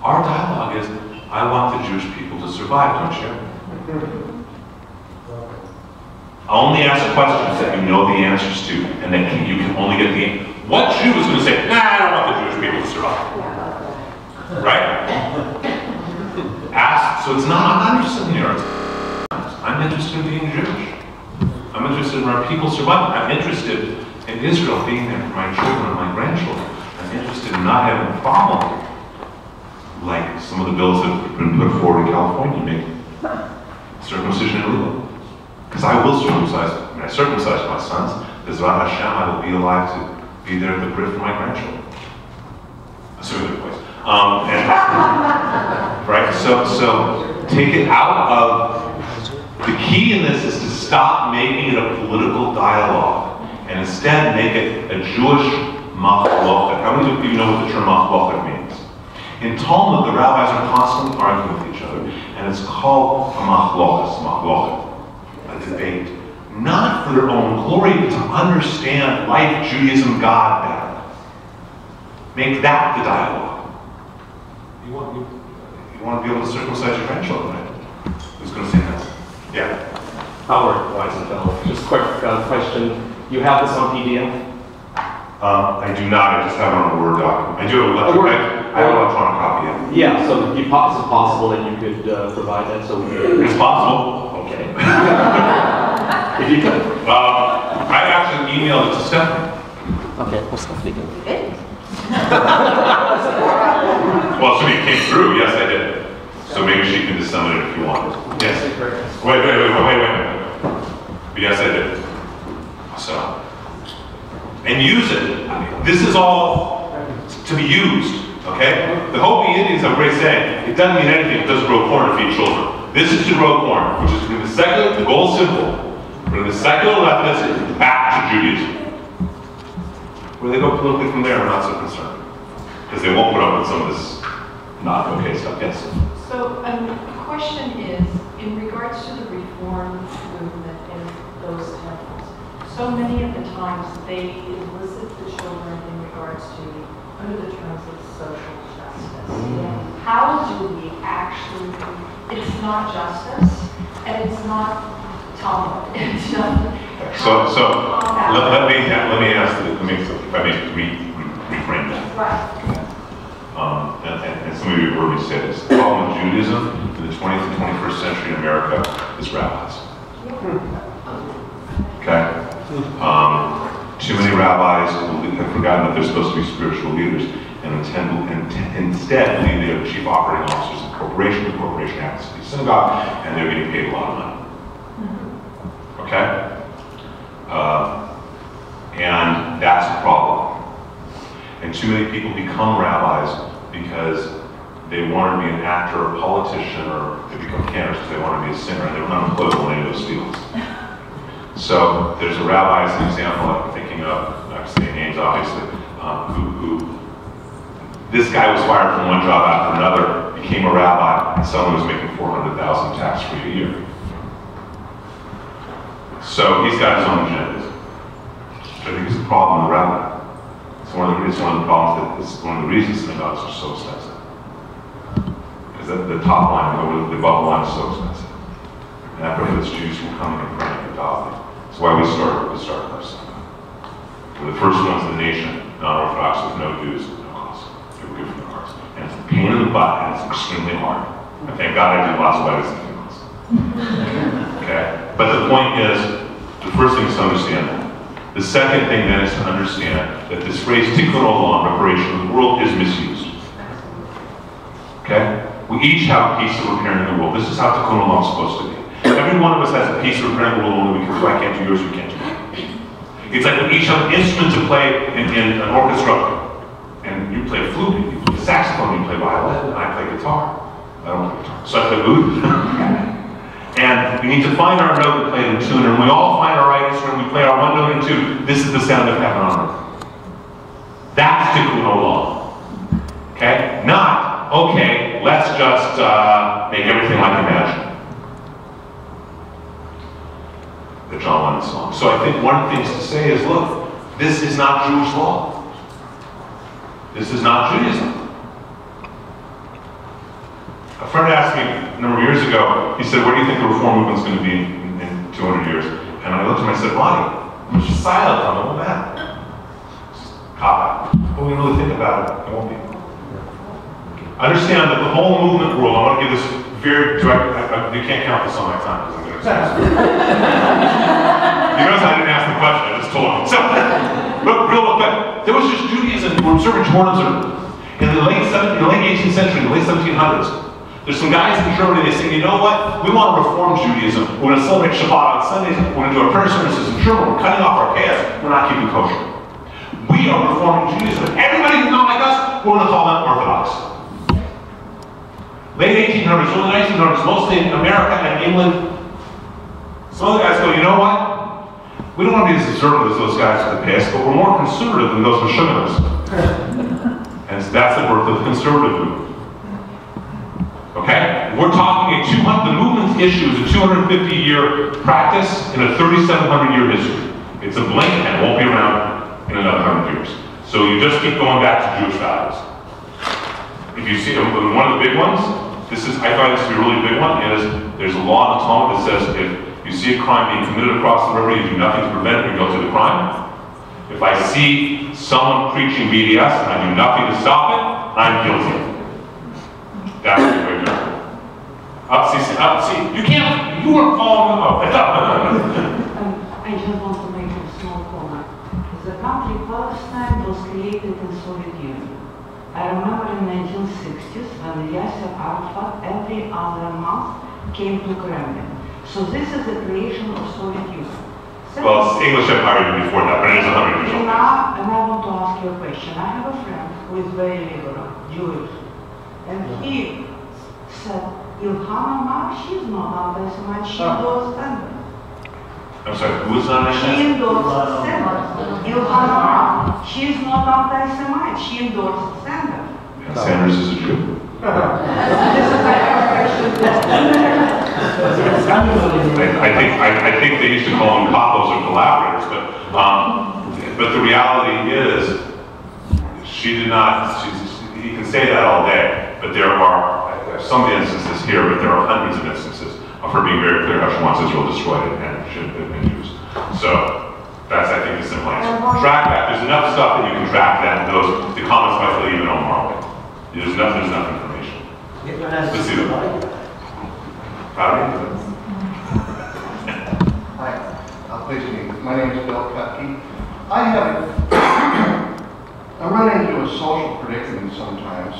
Our dialogue is, I want the Jewish people to survive, don't you? I Only ask questions that you know the answers to, and that you can only get the, what Jew is going to say, nah, I don't want the Jewish people to survive? Right? Ask, so it's not, I'm not interested in the arts. I'm interested in being Jewish. I'm interested in our people surviving. I'm interested in Israel being there for my children and my grandchildren. I'm interested in not having a problem like some of the bills that have been put forward in California make circumcision illegal. Because I will circumcise, when I circumcise my sons, Bezrat Hashem, I will be alive to be there at the birth for my grandchildren. assuming they're. Um, and, right, so, so take it out of, the key in this is to stop making it a political dialogue and instead make it a Jewish machloket. How many of you know what the term machloket means? In Talmud, the rabbis are constantly arguing with each other, and it's called a machlokas, machloket, a debate. Not for their own glory, but to understand life, Judaism, God better. Make that the dialogue. You want, you, you want to be able to circumcise your grandchildren, right? Who's going to say that? Yeah. Howard Weisenfeld, just quick uh, question. You have this on PDF? Um, I do not, I just have it on a Word document. I do have an A Word- electronic, I have an electronic copy, yeah. Yeah, so you, po- is it possible that you could uh, provide that so we could? It's possible. Okay. If you could. Um, I actually emailed it to Stephanie. Okay, what's the figure? Well, so it came through, yes, I did. So maybe she can disseminate it if you want. Yes. Wait, wait, wait, wait, wait, wait. But yes, I did. So, and use it. This is all to be used, okay? The Hopi Indians have a great saying, it doesn't mean anything, it doesn't grow corn to feed children. This is to grow corn, which is bring the secular, the goal is simple, bring the secular leftists back to Judaism. Where they go politically from there, I'm not so concerned. Because they won't put up with some of this not okay stuff, yes? So, um, the question is, in regards to the reform movement in those temples, so many of the times they elicit the children in regards to, under the terms of social justice. How do we actually, it's not justice, and it's not Talmud, it's not. So, so, let, let me, let me ask, let me, if I may re, re- reframe that. Right. Um, and, and and some of you have me say this, the problem with Judaism in the 20th and 21st century in America is rabbis. Okay? Um, too many rabbis have forgotten that they're supposed to be spiritual leaders and intend, and instead believe they are the chief operating officers of corporation, the corporation happens to be synagogue, and they're getting paid a lot of money. Okay? Uh, and that's a problem. And too many people become rabbis because they want to be an actor, or a politician, or they become candidates because they want to be a singer, and they're not employable in any of those fields. So there's a rabbi, as an example, I'm thinking of, I'm saying names obviously, um, who, who, this guy was fired from one job after another, became a rabbi, and suddenly was making 400,000 tax-free a year. So he's got his own agendas. I think it's a problem with rabbi. It's one of the, it's one of the problems that, it's one of the reasons synagogues are so expensive. Because the, the top line, the, the bottom line is so expensive. And that prohibits Jews from coming and praying and adopting. That's why we started, started our synagogue. We're the first ones in the nation, non-Orthodox, with no dues, no cost. They were good from the hearts. And it's a pain in the butt, and it's extremely hard. And thank God I do lots of weddings and funerals. Okay? But the point is, the first thing is to understand that. The second thing then is to understand that this phrase tikkun olam, reparation of the world, is misused. Okay? We each have a piece of repairing the world. This is how tikkun olam is supposed to be. Every one of us has a piece of repairing the world only because I can't do yours, you can't do mine. It's like we each have an instrument to play in, in an orchestra. And you play flute, you play saxophone, you play violin, I play guitar. I don't play guitar. So I play oud. And we need to find our note and play it in tune. And we all find our right instrument, we play our one note in tune. This is the sound of heaven on earth. That's tikkun olam. Okay? Not, okay, let's just uh, make everything like Imagine. The John Lennon song. So I think one things to say is, look, this is not Jewish law. This is not Judaism. A friend asked me a number of years ago, he said, where do you think the reform movement's going to be in, in 200 years? And I looked at him and I said, Ronnie, I'm just silent on matter. Just cop out. But when you really think about it, it won't be. I understand that the whole movement world, I want to give this very direct, I, I, you can't count this on my time You notice I didn't ask the question, I just told him. So, but real quick, there was just Judaism, we're observing tourism in the late 17th, in the late 18th century, the late 1700s. There's some guys in Germany, they say, you know what? We want to reform Judaism. We're going to celebrate Shabbat on Sundays. We're going to do our prayer services in German. We're cutting off our chaos. We're not keeping kosher. We are reforming Judaism. Everybody who's not like us, we're going to call them Orthodox. Late 1800s, early 1900s, mostly in America and England, some of the guys go, you know what? We don't want to be as conservative as those guys in the past, but we're more conservative than those Meshuggahs. and that's the birth of the conservative movement. Okay? We're talking a 200, the movement's issue is a 250 year practice in a 3,700 year history. It's a blink and it won't be around in another 100 years. So you just keep going back to Jewish values. If you see, one of the big ones, this is, I find this to be a really big one, is there's a law in the Talmud that says if you see a crime being committed across the river, you do nothing to prevent it, you go to the crime. If I see someone preaching BDS and I do nothing to stop it, I'm guilty. That's the way to. Up, see, see, up, see, you can't, you weren't following up. Um, I just want to make a small comment. The country Palestine was created in Soviet Union. I remember in 1960s when Yasser Arafat every other month came to Kremlin. So this is the creation of Soviet Union. Well, it's English Empire even before that, but it is a hundred years old. now, and I want to ask you a question. I have a friend who is very liberal, Jewish, and he said, Ilhan Omar, she's not anti-Semite, she ah. endorsed Sanders. I'm sorry, who is on She that? endorsed Sanders. Ilhan Omar, she is not anti-Semite, she endorsed Sanders. And Sanders is a Jew. I, I think, I, I think they used to call them couples or collaborators, but, um, but the reality is, she did not, she's, he can say that all day, but there are, some instances here, but there are hundreds of instances of her being very clear how she wants Israel destroyed and should have been Jews. So, that's, I think, the simple answer. Track that, there's enough stuff that you can track that, those, the comments by Philly even Omar. There's enough, there's enough information. Let's see them. Hi, please. My name is Bill Cutke. I have, I run into a social predicament sometimes,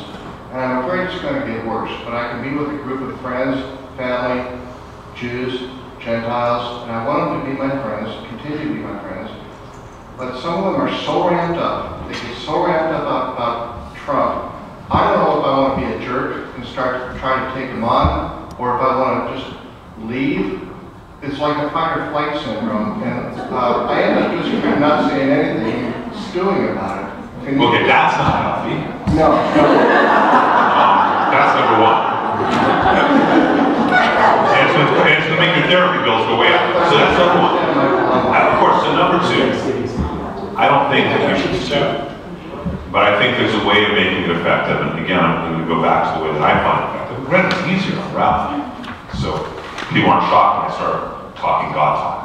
and I'm afraid it's going to get worse, but I can be with a group of friends, family, Jews, Gentiles, and I want them to be my friends, continue to be my friends, but some of them are so ramped up, they get so ramped up about, Trump, I don't know if I want to be a jerk and start trying to take them on, or if I want to just leave it's like a fight or flight syndrome, and uh, I end up just not saying anything, stewing about it. You- Okay, that's not healthy. No, no, Um, that's number one. And it's and it's gonna make your therapy bills go way up. So that's number one. And of course, so number two, I don't think that you should sue. But I think there's a way of making it effective, and again, I'm gonna go back to the way that I find it effective. Granted, it's easier on Ralph, so people aren't shocked when I start talking God talk.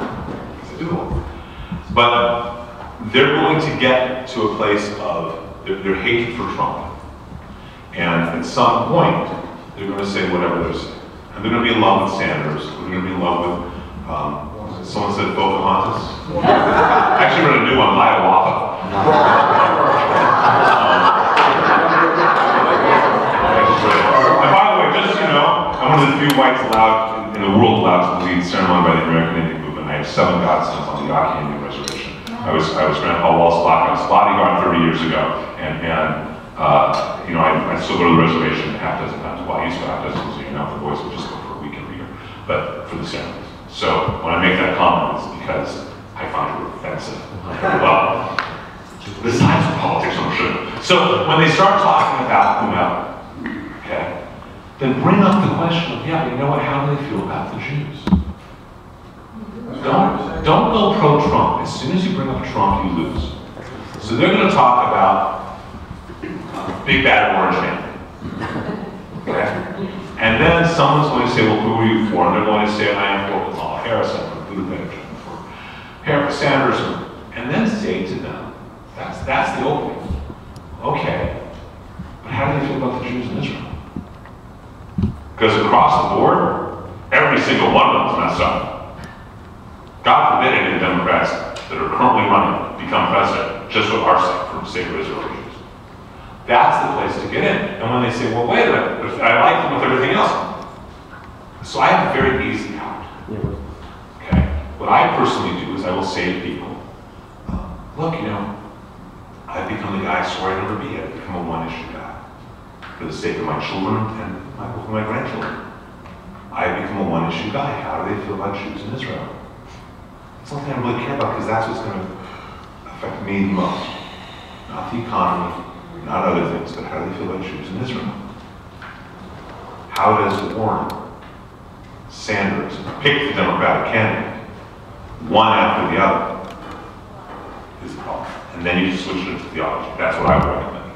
Because I do. But they're going to get to a place of their, their hatred for Trump. And at some point, they're going to say whatever they're saying. And they're going to be in love with Sanders. They're going to be in love with, um, someone said Pocahontas. I actually read a new one. And by the way, just so you know, Few whites allowed in, the world allowed to lead ceremony by the American Indian Movement. I have seven godsons on the Yaqui Indian Reservation. I was I was Grandpa Wallace Black Elk's bodyguard 30 years ago, and and uh, you know I, I still go to the reservation half dozen times. Well, I used to half dozen, so you know the boys would just go for a week every year, but for the ceremonies. So when I make that comment, it's because I find it offensive. Well, this time's for politics, I'm sure. So when they start talking about whomever, then bring up the question of, yeah, but you know what, how do they feel about the Jews? Don't, don't go pro-Trump. As soon as you bring up Trump, you lose. So they're going to talk about uh, big bad orange man. Okay? And then someone's going to say, well, who are you for? And they're going to say, I am for Kamala Harris, I'm for Buttigieg, I'm for Harris Sanders. And then say to them, that's, that's the opening. Okay, but how do they feel about the Jews in Israel? Because across the board, every single one of them is messed up. God forbid any the Democrats that are currently running become president just for our sake, for the sake of Israel. That's the place to get in. And when they say, well, wait a minute, I like them with everything else. So I have a very easy out. Okay? What I personally do is I will say to people, uh, look, you know, I've become the guy I swore I'd never be. I've become a one-issue guy. For the sake of my children and my, my grandchildren. I've become a one-issue guy. How do they feel about Jews in Israel? It's something I really care about because that's what's going to affect me the most. Not the economy, not other things, but how do they feel about Jews in Israel? How does Warren, Sanders, pick the Democratic candidate, one after the other, is the problem. And then you switch it into theology. That's what I would recommend.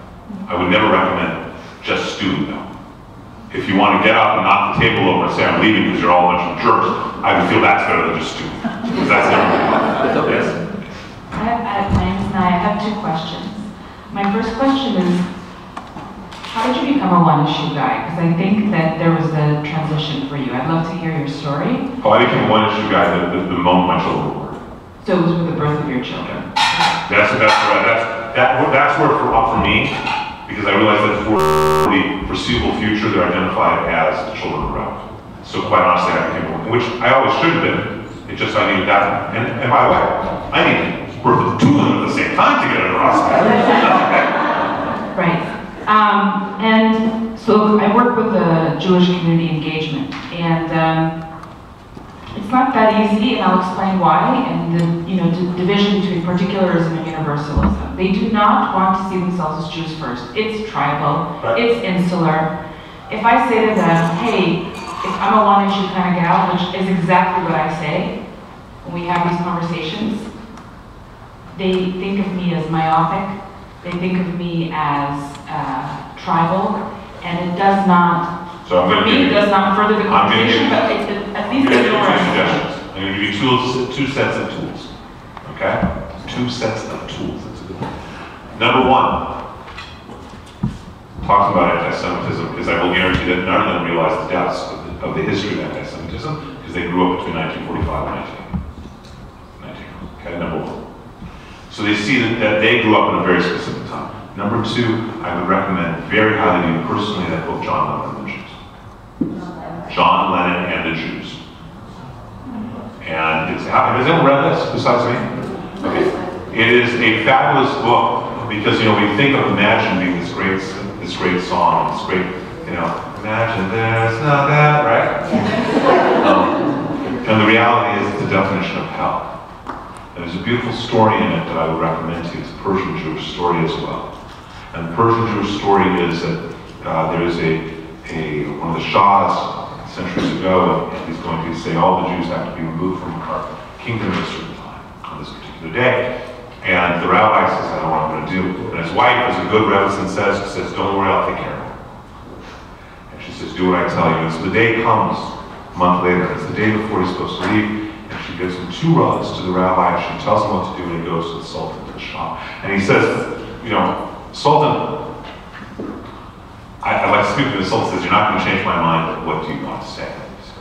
I would never recommend just student though. If you want to get up and knock the table over and say, I'm leaving because you're all a bunch of jerks, I would feel that's better than just student. Because that's everybody. Yes. I have, I have, my name. I have two questions. My first question is, how did you become a one-issue guy? Because I think that there was a transition for you. I'd love to hear your story. Oh, I became a one-issue guy the, the, the moment my children were born. So it was with the birth of your children. That's, that's right, that's, that, that's where for, uh, for me, because I realized that for the foreseeable future, they're identified as the children around. So quite honestly, I became one, which I always should have been. It just, I needed that, and, and by the way, I needed birth of two of them at the same time to get it across. Right. Um, and so I work with the Jewish community engagement, and um, it's not that easy, and I'll explain why. And the you know division between particularism and universalism. They do not want to see themselves as Jews first. It's tribal. Right. It's insular. If I say to them, "Hey, if I'm a one-issue kind of gal," which is exactly what I say when we have these conversations, they think of me as myopic. They think of me as uh, tribal, and it does not, So I'm gonna me, give you, does not further the I'm gonna give conversation, but it, it- at I'm least gonna it's give you two suggestions. I'm gonna give you tools, two sets of tools, okay? Two sets of tools, that's a good one. Number one, talks about anti-Semitism, because I will guarantee that none of them realize the depths of the, of the history of anti-Semitism, because they grew up between 1945 and 19, 19, okay, number one. So they see that, that they grew up in a very specific time. Number two, I would recommend very highly to you personally that book, John Lennon the. John Lennon and the Jews. And it's, has anyone read this besides me? Okay. It is a fabulous book because, you know, we think of Imagine being this great, this great song, this great, you know, imagine there's no that, right? Um, and the reality is the definition of hell. And there's a beautiful story in it that I would recommend to you. It's a Persian Jewish story as well. And the Persian Jewish story is that uh, there is a, a one of the Shahs centuries ago, and he's going to say all the Jews have to be removed from our kingdom at a certain time on this particular day. And the rabbi says, I don't know what I'm going to do. And his wife, as a good Rebbetzin says, says, don't worry, I'll take care of it. And she says, do what I tell you. And so the day comes, a month later, it's the day before he's supposed to leave, and she gives him two rugs to the rabbi, and she tells him what to do, and he goes to the Sultan, to the Shah. And he says, you know, Sultan, I, I'd like to speak to the Sultan, says, you're not going to change my mind, but what do you want to say? Says,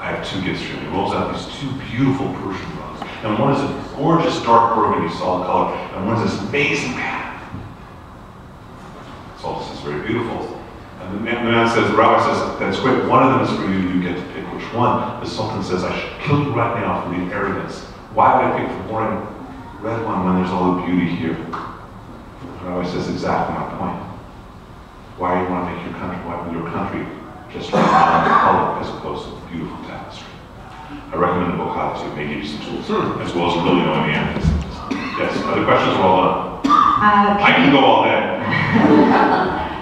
I have two gifts for you. He rolls out these two beautiful Persian rugs, and one is a gorgeous dark burgundy solid color, and one is this amazing pattern. Sultan says, very beautiful. And the man, the man says, the rabbi says, that's great, one of them is for you, you get to pick which one. The Sultan says, I should kill you right now for the arrogance. Why would I pick the boring red one when there's all the beauty here? The rabbi says, exactly my point. Why you want to make your country, why your country just one color as opposed to beautiful tapestry? I recommend the book highly to you, it may give you some tools, as well as really knowing the answers. Yes, other questions are all done. Uh, I can go all day.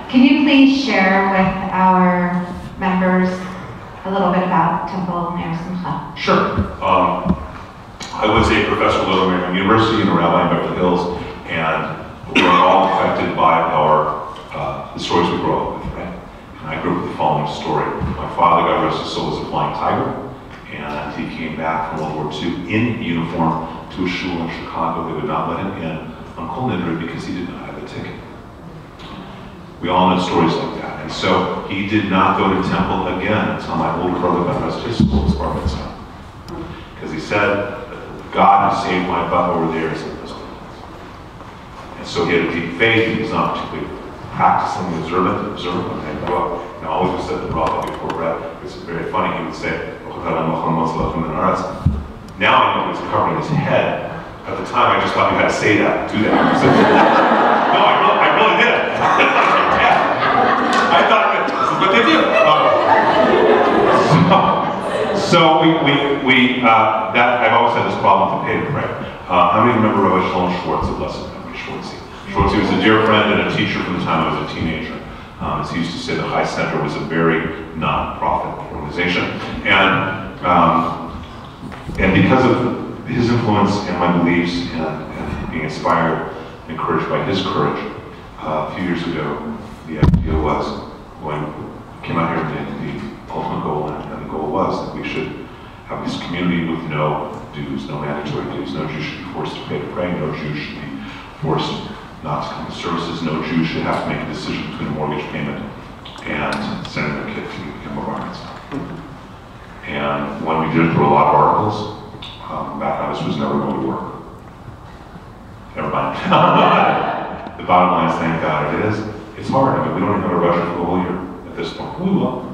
Can you please share with our members a little bit about Temple Ner Simcha? Sure. Um, I was a professor at Loyola Marymount University and a rabbi in Beverly Hills, and we're all affected by our uh, the stories we grow up with, right? And I grew up with the following story. My father, God rest his soul, was a flying tiger, and he came back from World War II in uniform to a shul in Chicago. They would not let him in on Nidre because he did not have a ticket. We all know stories like that. And so he did not go to temple again until my older brother got rest his soul as bar mitzvah. Because he said, God who saved my butt over there is in this. And so he had a deep faith. He was not particularly practicing I grew up. And I always would said the bracha before bread. It's very funny. He would say, now I know he was covering his head At the time, I just thought you had to say that, do that. So- no, I really, I really did. I thought that this is what they do. Um, so, so we, we, we uh, that I've always had this problem with the to pray. Uh, how many remember Rabbi Shalom Schwartz of Blessed Schwartzy? Schwartzy was a dear friend and a teacher from the time I was a teenager. Um, as he used to say, the High Center was a very non-profit organization, and um, and because of his influence and my beliefs and, and being inspired, and encouraged by his courage, uh, a few years ago, the idea was when we came out here, the, the ultimate goal and, and the goal was that we should have this community with no dues, no mandatory dues. No Jew should be forced to pay to pray. No Jew should be forced not to come to services. No Jew should have to make a decision between a mortgage payment and sending their kid to bar mitzvah. And when we did it through a lot of articles, um, back this was never going to work. Never mind. the bottom line is, thank God it is. It's hard. I mean, we don't even have a budget for the whole year at this point. We will.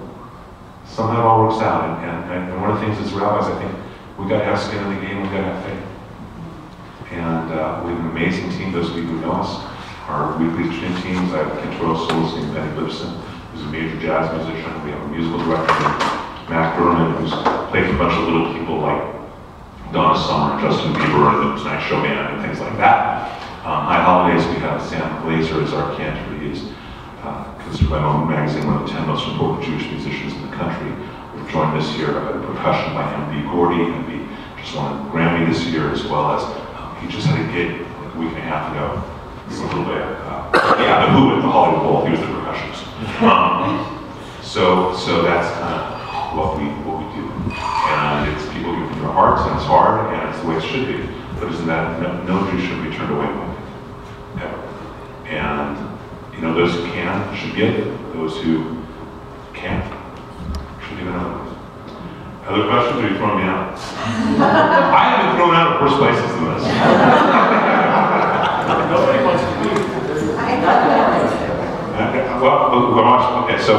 Somehow it all works out. And, and, and one of the things as rabbis, I think, we've got to have skin in the game. we've got to have faith. And uh, we have an amazing team. Those of you who know us, our weekly stream teams. I have Kent Royal Souls named Benny Lipson, who's a major jazz musician. We have a musical director Mac Berman, who's played with a bunch of little people like Donna Summer, Justin Bieber, and the Tonight Show Band, and things like that. Um, High Holidays, we have Sam Glaser as our cantor. He is uh, considered by Moment Magazine one of the 10 most important Jewish musicians in the country. We've joined this year uh, percussion by M.B. Gordy. M.B. just won a Grammy this year, as well as he just had a gig like a week and a half ago. It's a little bit, uh, yeah, the Who at the Hollywood Bowl. He was the percussionist. Um, so, so that's kind of what we what we do, and it's people give from their hearts, and it's hard, and it's the way it should be. But isn't that no, Jew should be turned away by it, ever? And you know, those who can should give. Those who can't should give another. Other questions, are you throwing me out? I have been thrown out of worse places than this. Nobody wants to leave. Okay, Well, well, we're auction- okay, so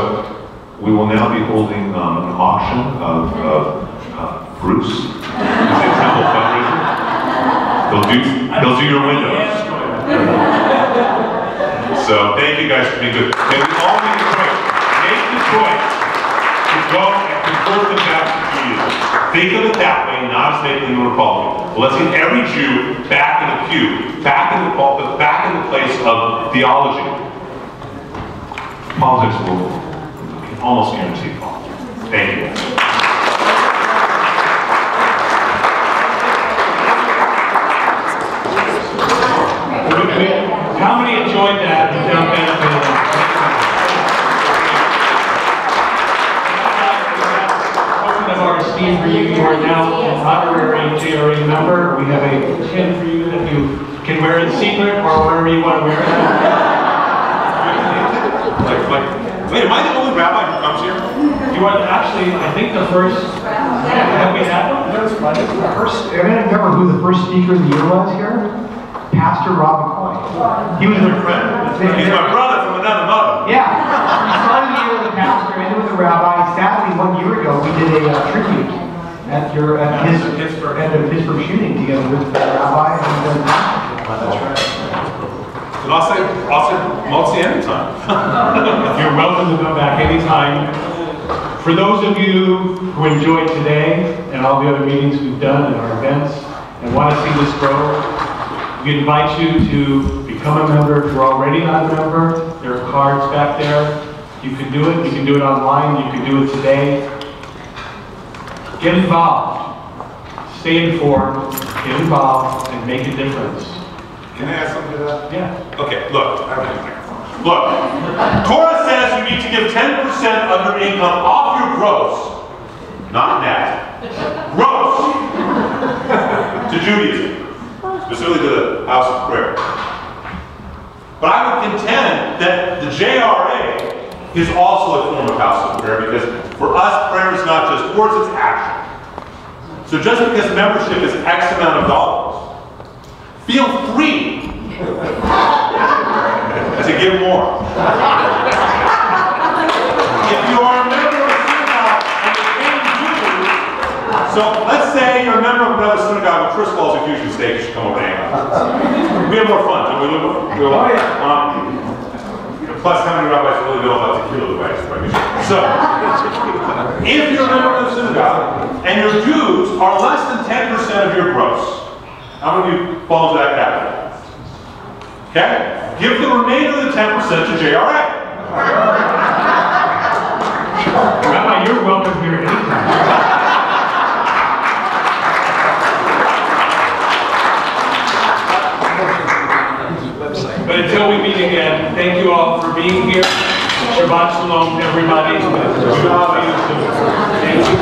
we will now be holding um, an auction of, of uh, Bruce. Is it Temple fundraiser? They'll do, they'll do your windows. So thank you guys for being good. May we all make the choice, make the choice go and convert them back to Judaism. Think of it that way, not as making them Republican. But let's get every Jew back in the pew, back in the pulpit, back in the place of theology. Politics will almost guarantee fall. Thank you. How many enjoyed that found benefit in it? Token of our esteem for you, you are now an honorary JRA member. We have a pin for you that you can wear in secret or wherever you want to wear it. Like, like, wait, am I the only rabbi who comes here? You are actually, I think, the first, yeah, have we had one? That was funny. First, I don't remember who the first speaker of the year was here? Pastor Rob McCoy. He was a friend. He's my brother from another mother. Yeah, he started the year with a pastor, ended with a rabbi. Sadly, one year ago, we did a uh, tribute at your, at his, at the Pittsburgh shooting together with the rabbi and the pastor. And I'll say, I'll say, anytime. You're welcome to come back anytime. For those of you who enjoyed today and all the other meetings we've done and our events and want to see this grow, we invite you to become a member. If you're already not a member, there are cards back there. You can do it. You can do it online. You can do it today. Get involved. Stay informed. Get involved and make a difference. Can I add something to that? Yeah. Okay, look, I don't have a microphone. Look, Torah says you need to give 10% of your income off your gross, not net, gross, to Judaism, specifically to the house of prayer. But I would contend that the JRA is also a form of house of prayer because for us, prayer is not just words, it's action. So just because membership is X amount of dollars, feel free to give more. If you are a member of a synagogue and you're paying dues, so let's say you're a member of another synagogue, First of Chris calls a fusion steak, you should come over and hang out. We have more fun, don't we? We Oh, yeah. um, Plus, how many rabbis really know about tequila device, right? So, if you're a member of the synagogue and your dues are less than 10% of your gross, how many of you fall into that category? Okay? Give the remainder of the 10% to JRA. Rabbi, you're welcome here anytime. But until we meet again, thank you all for being here. Shabbat shalom, everybody. Shabbat shalom. Thank you.